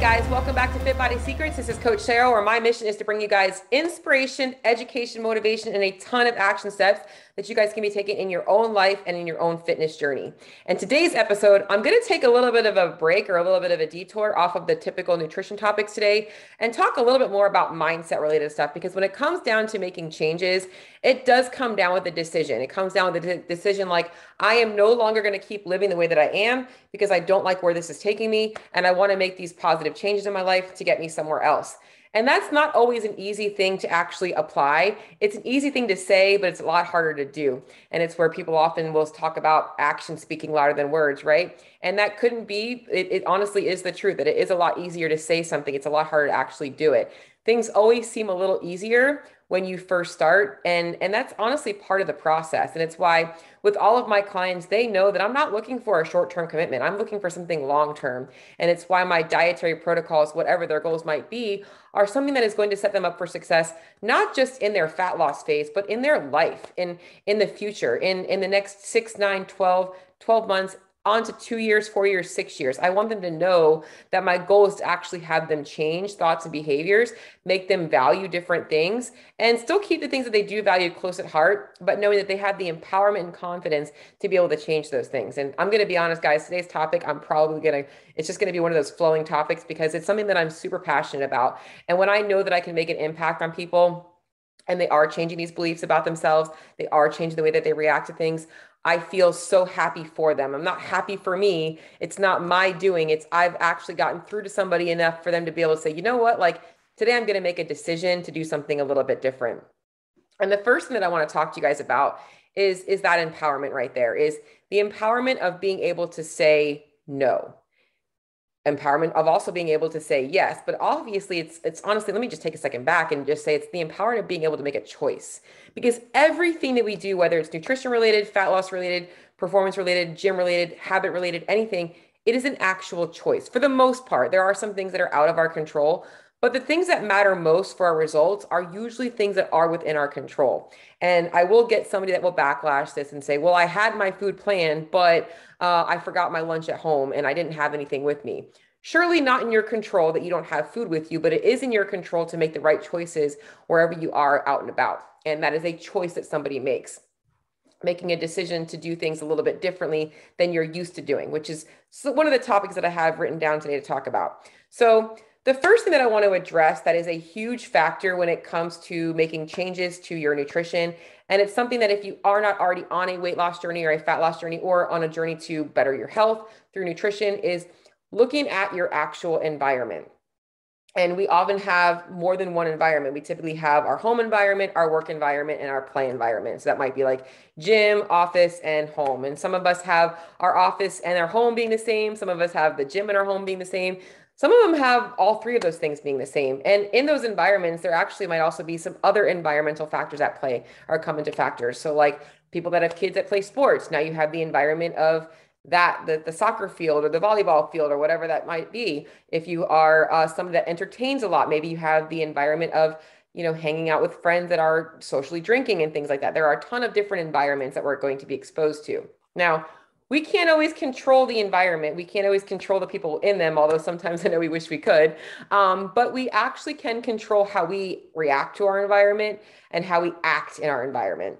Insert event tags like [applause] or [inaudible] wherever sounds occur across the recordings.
Guys, welcome back to Fit Body Secrets. This is Coach Cheryl, where my mission is to bring you guys inspiration, education, motivation, and a ton of action steps that you guys can be taking in your own life and in your own fitness journey. And today's episode, I'm going to take a little bit of a break or a little bit of a detour off of the typical nutrition topics today and talk a little bit more about mindset related stuff because when it comes down to making changes, it does come down with a decision. It comes down with a decision like, I am no longer going to keep living the way that I am because I don't like where this is taking me. And I want to make these positive changes in my life to get me somewhere else. And that's not always an easy thing to actually apply. It's an easy thing to say, but it's a lot harder to do. And it's where people often will talk about action speaking louder than words, right? And that couldn't be, it, it honestly is the truth that it is a lot easier to say something. It's a lot harder to actually do it. Things always seem a little easier when you first start. And and that's honestly part of the process. And it's why with all of my clients they know that i'm not looking for a short-term commitment. I'm looking for something long-term. And it's why my dietary protocols whatever their goals might be are something that is going to set them up for success not just in their fat loss phase but in their life in in the future in in the next 6 9 12 12 months on to two years, four years, six years. I want them to know that my goal is to actually have them change thoughts and behaviors, make them value different things, and still keep the things that they do value close at heart, but knowing that they have the empowerment and confidence to be able to change those things. And I'm going to be honest, guys, today's topic, I'm probably going to, it's just going to be one of those flowing topics because it's something that I'm super passionate about. And when I know that I can make an impact on people, and they are changing these beliefs about themselves. They are changing the way that they react to things. I feel so happy for them. I'm not happy for me. It's not my doing. It's I've actually gotten through to somebody enough for them to be able to say, you know what, like today I'm going to make a decision to do something a little bit different. And the first thing that I want to talk to you guys about is is that empowerment right there is the empowerment of being able to say no empowerment of also being able to say yes but obviously it's it's honestly let me just take a second back and just say it's the empowerment of being able to make a choice because everything that we do whether it's nutrition related fat loss related performance related gym related habit related anything it is an actual choice for the most part there are some things that are out of our control but the things that matter most for our results are usually things that are within our control. And I will get somebody that will backlash this and say, well, I had my food plan, but uh, I forgot my lunch at home and I didn't have anything with me. Surely not in your control that you don't have food with you, but it is in your control to make the right choices wherever you are out and about. And that is a choice that somebody makes making a decision to do things a little bit differently than you're used to doing, which is one of the topics that I have written down today to talk about. So, the first thing that I want to address that is a huge factor when it comes to making changes to your nutrition. And it's something that if you are not already on a weight loss journey or a fat loss journey or on a journey to better your health through nutrition, is looking at your actual environment. And we often have more than one environment. We typically have our home environment, our work environment, and our play environment. So that might be like gym, office, and home. And some of us have our office and our home being the same. Some of us have the gym and our home being the same. Some of them have all three of those things being the same. And in those environments, there actually might also be some other environmental factors at play or come into factors. So, like people that have kids that play sports, now you have the environment of that the, the soccer field or the volleyball field or whatever that might be if you are uh, somebody that entertains a lot maybe you have the environment of you know hanging out with friends that are socially drinking and things like that there are a ton of different environments that we're going to be exposed to now we can't always control the environment. We can't always control the people in them, although sometimes [laughs] I know we wish we could. Um, but we actually can control how we react to our environment and how we act in our environment.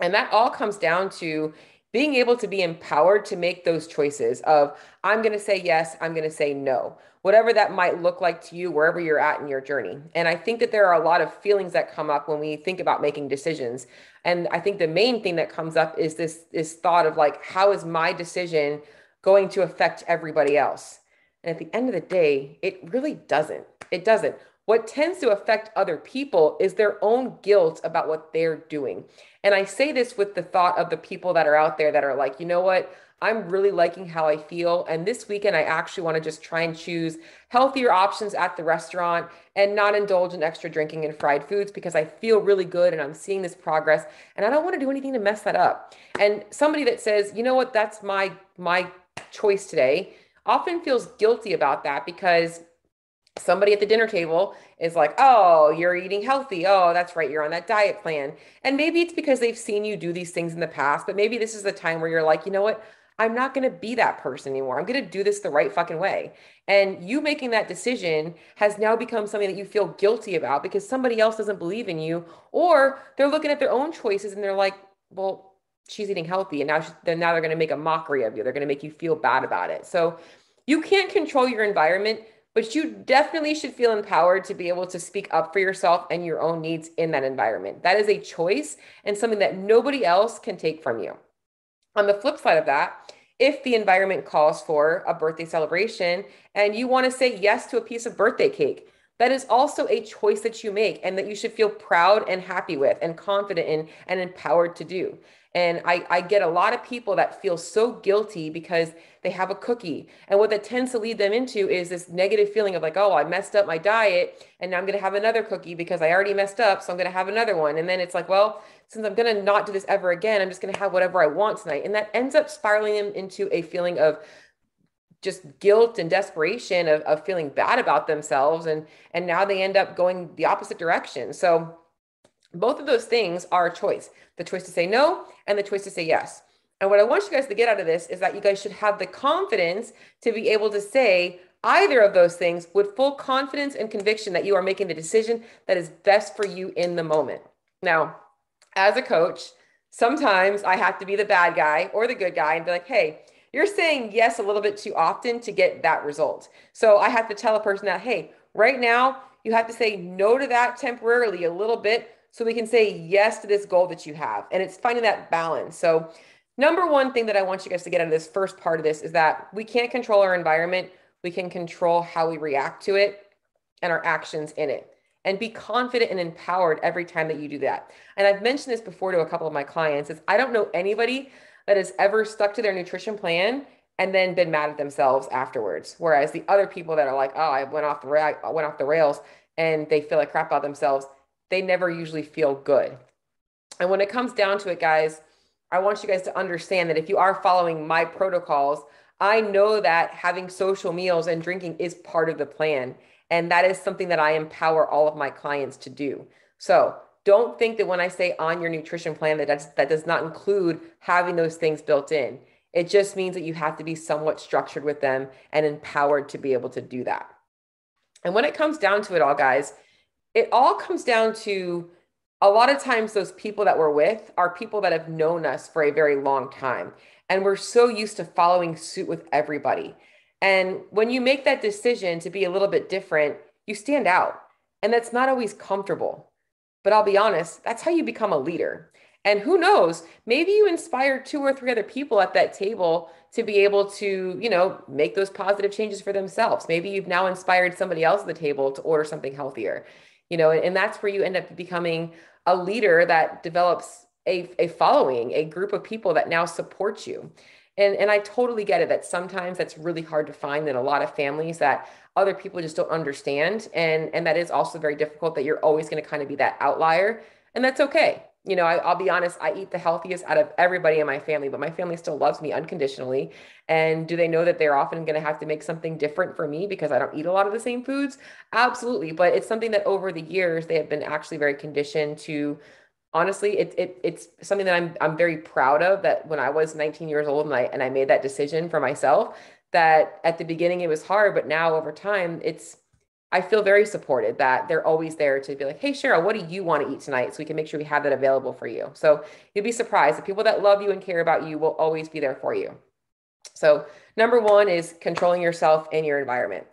And that all comes down to being able to be empowered to make those choices of, I'm going to say yes, I'm going to say no whatever that might look like to you wherever you're at in your journey. And I think that there are a lot of feelings that come up when we think about making decisions. And I think the main thing that comes up is this this thought of like how is my decision going to affect everybody else? And at the end of the day, it really doesn't. It doesn't. What tends to affect other people is their own guilt about what they're doing. And I say this with the thought of the people that are out there that are like, you know what? I'm really liking how I feel. And this weekend, I actually want to just try and choose healthier options at the restaurant and not indulge in extra drinking and fried foods because I feel really good and I'm seeing this progress and I don't want to do anything to mess that up. And somebody that says, you know what, that's my my choice today often feels guilty about that because somebody at the dinner table is like, oh, you're eating healthy. Oh, that's right. You're on that diet plan. And maybe it's because they've seen you do these things in the past, but maybe this is the time where you're like, you know what? I'm not going to be that person anymore. I'm going to do this the right fucking way. And you making that decision has now become something that you feel guilty about because somebody else doesn't believe in you, or they're looking at their own choices and they're like, well, she's eating healthy. And now, she, then now they're going to make a mockery of you. They're going to make you feel bad about it. So you can't control your environment, but you definitely should feel empowered to be able to speak up for yourself and your own needs in that environment. That is a choice and something that nobody else can take from you. On the flip side of that, if the environment calls for a birthday celebration and you want to say yes to a piece of birthday cake, that is also a choice that you make and that you should feel proud and happy with and confident in and empowered to do. And I, I get a lot of people that feel so guilty because they have a cookie. And what that tends to lead them into is this negative feeling of like, oh, I messed up my diet and now I'm going to have another cookie because I already messed up. So I'm going to have another one. And then it's like, well, since I'm going to not do this ever again, I'm just going to have whatever I want tonight. And that ends up spiraling them into a feeling of just guilt and desperation of, of feeling bad about themselves. And, and now they end up going the opposite direction. So both of those things are a choice the choice to say no and the choice to say yes. And what I want you guys to get out of this is that you guys should have the confidence to be able to say either of those things with full confidence and conviction that you are making the decision that is best for you in the moment. Now, as a coach, sometimes I have to be the bad guy or the good guy and be like, hey, you're saying yes a little bit too often to get that result. So I have to tell a person that, hey, right now, you have to say no to that temporarily a little bit so we can say yes to this goal that you have. And it's finding that balance. So, number one thing that I want you guys to get out of this first part of this is that we can't control our environment, we can control how we react to it and our actions in it. And be confident and empowered every time that you do that. And I've mentioned this before to a couple of my clients is I don't know anybody that has ever stuck to their nutrition plan and then been mad at themselves afterwards. Whereas the other people that are like, oh, I went off the ra- I went off the rails and they feel like crap about themselves, they never usually feel good. And when it comes down to it, guys, I want you guys to understand that if you are following my protocols, I know that having social meals and drinking is part of the plan. And that is something that I empower all of my clients to do. So don't think that when I say on your nutrition plan, that that's, that does not include having those things built in. It just means that you have to be somewhat structured with them and empowered to be able to do that. And when it comes down to it all, guys, it all comes down to a lot of times those people that we're with are people that have known us for a very long time. And we're so used to following suit with everybody. And when you make that decision to be a little bit different, you stand out. And that's not always comfortable. But I'll be honest, that's how you become a leader. And who knows, maybe you inspire two or three other people at that table to be able to, you know, make those positive changes for themselves. Maybe you've now inspired somebody else at the table to order something healthier you know and, that's where you end up becoming a leader that develops a, a following a group of people that now support you and and i totally get it that sometimes that's really hard to find in a lot of families that other people just don't understand and and that is also very difficult that you're always going to kind of be that outlier and that's okay you know, I, will be honest, I eat the healthiest out of everybody in my family, but my family still loves me unconditionally. And do they know that they're often going to have to make something different for me because I don't eat a lot of the same foods? Absolutely. But it's something that over the years, they have been actually very conditioned to. Honestly, it, it, it's something that I'm, I'm very proud of that when I was 19 years old and I, and I made that decision for myself, that at the beginning it was hard, but now over time, it's, I feel very supported that they're always there to be like, hey, Cheryl, what do you want to eat tonight? So we can make sure we have that available for you. So you'll be surprised. The people that love you and care about you will always be there for you. So, number one is controlling yourself and your environment.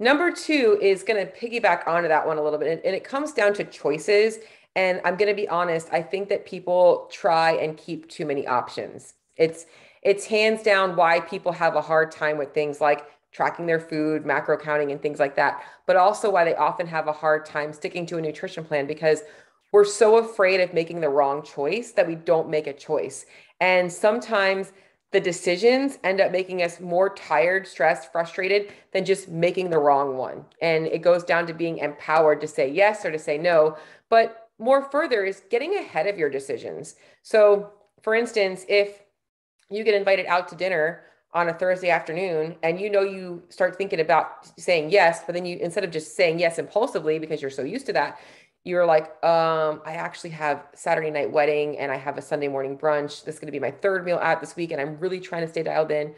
Number two is going to piggyback onto that one a little bit. And it comes down to choices. And I'm going to be honest, I think that people try and keep too many options. It's it's hands down why people have a hard time with things like tracking their food, macro counting, and things like that, but also why they often have a hard time sticking to a nutrition plan because we're so afraid of making the wrong choice that we don't make a choice. And sometimes the decisions end up making us more tired, stressed, frustrated than just making the wrong one. And it goes down to being empowered to say yes or to say no. But more further is getting ahead of your decisions. So, for instance, if you get invited out to dinner on a Thursday afternoon and you know you start thinking about saying yes, but then you instead of just saying yes impulsively because you're so used to that, you're like, um, I actually have Saturday night wedding and I have a Sunday morning brunch. This is going to be my third meal out this week, and I'm really trying to stay dialed in.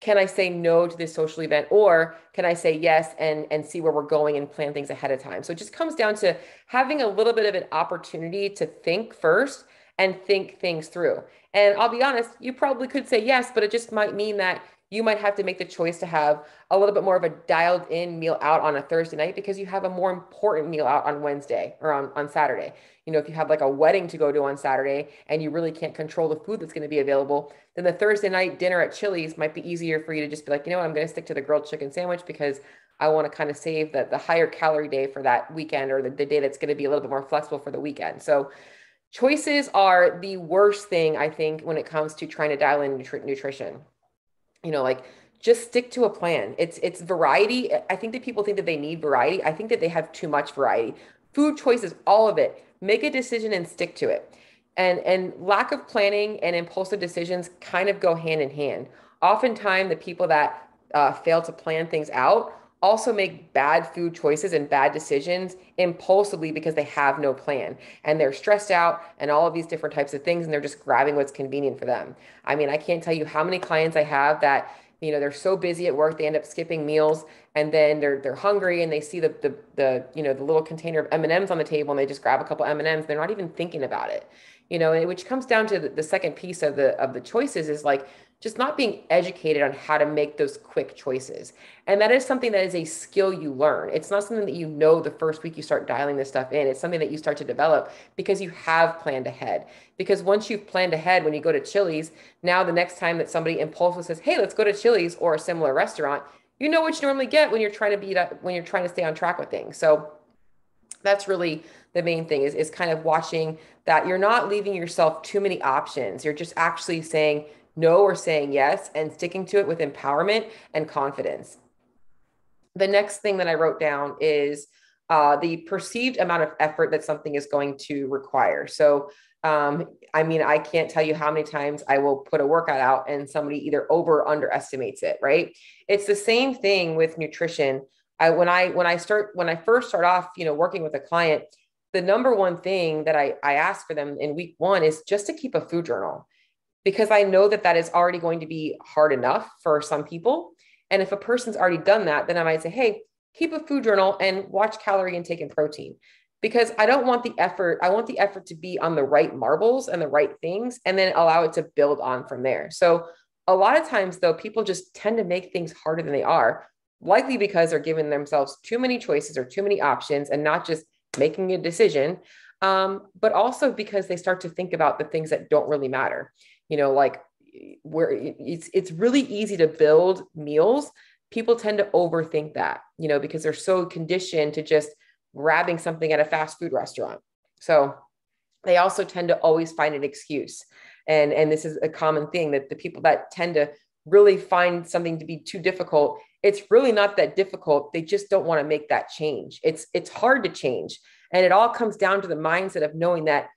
Can I say no to this social event, or can I say yes and and see where we're going and plan things ahead of time? So it just comes down to having a little bit of an opportunity to think first and think things through. And I'll be honest, you probably could say yes, but it just might mean that you might have to make the choice to have a little bit more of a dialed in meal out on a Thursday night because you have a more important meal out on Wednesday or on, on Saturday. You know, if you have like a wedding to go to on Saturday and you really can't control the food that's going to be available, then the Thursday night dinner at Chili's might be easier for you to just be like, you know what, I'm going to stick to the grilled chicken sandwich because I want to kind of save the, the higher calorie day for that weekend or the, the day that's going to be a little bit more flexible for the weekend. So choices are the worst thing, I think, when it comes to trying to dial in nutri- nutrition you know like just stick to a plan. It's it's variety. I think that people think that they need variety. I think that they have too much variety. Food choices all of it. Make a decision and stick to it. And and lack of planning and impulsive decisions kind of go hand in hand. Oftentimes the people that uh, fail to plan things out also make bad food choices and bad decisions impulsively because they have no plan and they're stressed out and all of these different types of things and they're just grabbing what's convenient for them. I mean, I can't tell you how many clients I have that you know they're so busy at work they end up skipping meals and then they're they're hungry and they see the the, the you know the little container of M&Ms on the table and they just grab a couple M&Ms they're not even thinking about it you know which comes down to the, the second piece of the of the choices is like just not being educated on how to make those quick choices. And that is something that is a skill you learn. It's not something that you know the first week you start dialing this stuff in. It's something that you start to develop because you have planned ahead. Because once you've planned ahead when you go to Chili's, now the next time that somebody impulsively says, "Hey, let's go to Chili's or a similar restaurant," you know what you normally get when you're trying to beat up when you're trying to stay on track with things. So that's really the main thing is, is kind of watching that you're not leaving yourself too many options. You're just actually saying, no or saying yes and sticking to it with empowerment and confidence. The next thing that I wrote down is uh, the perceived amount of effort that something is going to require. So, um, I mean, I can't tell you how many times I will put a workout out and somebody either over or underestimates it, right? It's the same thing with nutrition. I, when I when I start when I first start off, you know, working with a client, the number one thing that I, I ask for them in week one is just to keep a food journal because I know that that is already going to be hard enough for some people. And if a person's already done that, then I might say, hey, keep a food journal and watch calorie intake and protein because I don't want the effort. I want the effort to be on the right marbles and the right things and then allow it to build on from there. So, a lot of times, though, people just tend to make things harder than they are, likely because they're giving themselves too many choices or too many options and not just making a decision, um, but also because they start to think about the things that don't really matter you know like where it's it's really easy to build meals. People tend to overthink that you know because they're so conditioned to just grabbing something at a fast food restaurant. So they also tend to always find an excuse. And and this is a common thing that the people that tend to really find something to be too difficult it's really not that difficult. They just don't want to make that change. It's it's hard to change. And it all comes down to the mindset of knowing that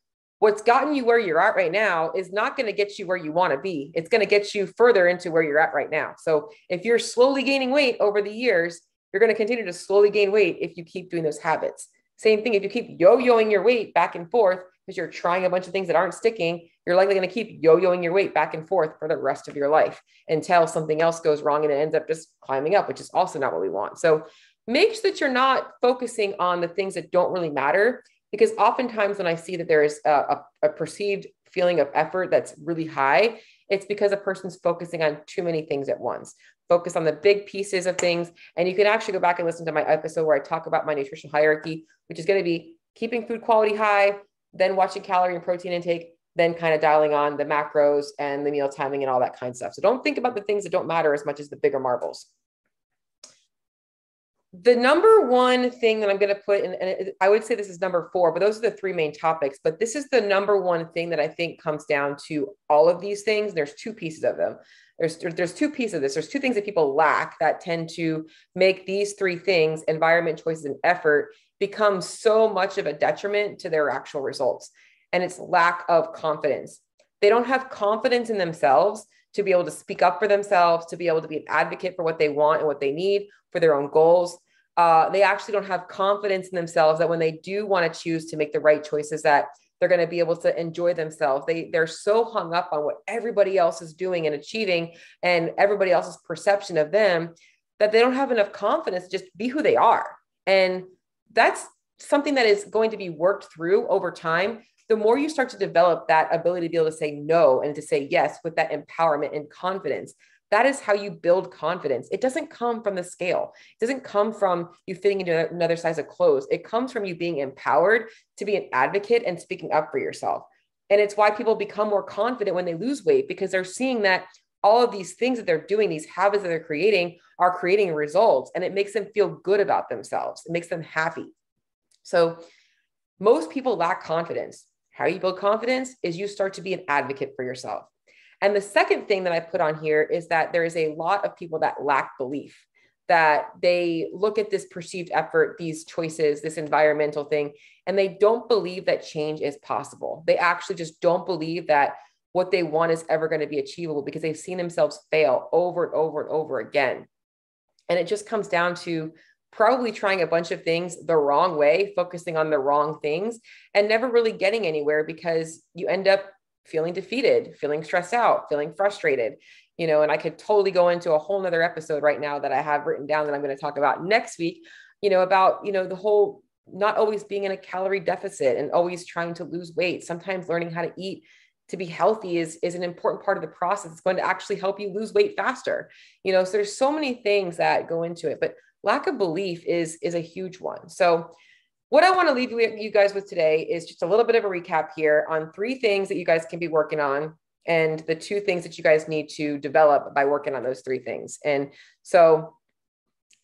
what's gotten you where you're at right now is not going to get you where you want to be. It's going to get you further into where you're at right now. So if you're slowly gaining weight over the years, you're going to continue to slowly gain weight if you keep doing those habits. Same thing if you keep yo-yoing your weight back and forth because you're trying a bunch of things that aren't sticking, you're likely going to keep yo-yoing your weight back and forth for the rest of your life until something else goes wrong and it ends up just climbing up, which is also not what we want. So make sure that you're not focusing on the things that don't really matter because oftentimes when I see that there is a, a, a perceived feeling of effort that's really high, it's because a person's focusing on too many things at once. Focus on the big pieces of things. And you can actually go back and listen to my episode where I talk about my nutrition hierarchy, which is going to be keeping food quality high, then watching calorie and protein intake, then kind of dialing on the macros and the meal timing and all that kind of stuff. So don't think about the things that don't matter as much as the bigger marbles the number one thing that I'm going to put in, and I would say this is number four, but those are the three main topics. But this is the number one thing that I think comes down to all of these things. There's two pieces of them. There's there's two pieces of this. There's two things that people lack that tend to make these three things, environment, choices, and effort, become so much of a detriment to their actual results. And it's lack of confidence. They don't have confidence in themselves to be able to speak up for themselves, to be able to be an advocate for what they want and what they need for their own goals. Uh, they actually don't have confidence in themselves that when they do want to choose to make the right choices that they're going to be able to enjoy themselves. They they're so hung up on what everybody else is doing and achieving and everybody else's perception of them that they don't have enough confidence to just be who they are. And that's something that is going to be worked through over time. The more you start to develop that ability to be able to say no and to say yes with that empowerment and confidence that is how you build confidence. It doesn't come from the scale. It doesn't come from you fitting into another size of clothes. It comes from you being empowered to be an advocate and speaking up for yourself. And it's why people become more confident when they lose weight because they're seeing that all of these things that they're doing, these habits that they're creating, are creating results. And it makes them feel good about themselves. It makes them happy. So most people lack confidence. How you build confidence is you start to be an advocate for yourself. And the second thing that I put on here is that there is a lot of people that lack belief, that they look at this perceived effort, these choices, this environmental thing, and they don't believe that change is possible. They actually just don't believe that what they want is ever going to be achievable because they've seen themselves fail over and over and over again. And it just comes down to probably trying a bunch of things the wrong way, focusing on the wrong things, and never really getting anywhere because you end up feeling defeated, feeling stressed out, feeling frustrated, you know, and I could totally go into a whole nother episode right now that I have written down that I'm going to talk about next week, you know, about, you know, the whole not always being in a calorie deficit and always trying to lose weight. Sometimes learning how to eat to be healthy is, is an important part of the process. It's going to actually help you lose weight faster. You know, so there's so many things that go into it, but lack of belief is is a huge one. So what I want to leave you guys with today is just a little bit of a recap here on three things that you guys can be working on and the two things that you guys need to develop by working on those three things. And so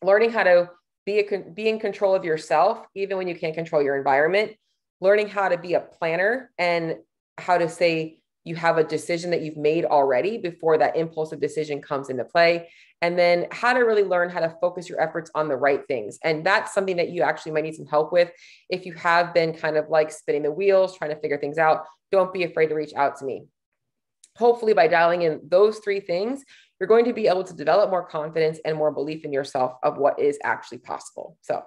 learning how to be a, be in control of yourself even when you can't control your environment, learning how to be a planner and how to say you have a decision that you've made already before that impulsive decision comes into play. And then how to really learn how to focus your efforts on the right things. And that's something that you actually might need some help with. If you have been kind of like spinning the wheels, trying to figure things out, don't be afraid to reach out to me. Hopefully, by dialing in those three things, you're going to be able to develop more confidence and more belief in yourself of what is actually possible. So,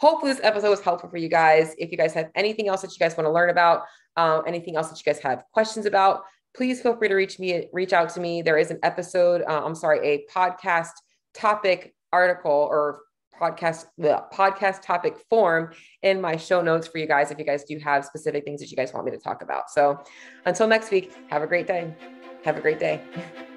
hopefully, this episode was helpful for you guys. If you guys have anything else that you guys want to learn about, um, anything else that you guys have questions about, please feel free to reach me, reach out to me. There is an episode, uh, I'm sorry, a podcast topic article or podcast the podcast topic form in my show notes for you guys if you guys do have specific things that you guys want me to talk about. So until next week, have a great day. Have a great day. [laughs]